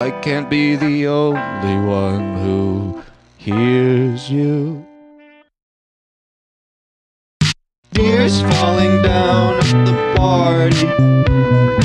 I can't be the only one who hears you. Tears falling down at the party.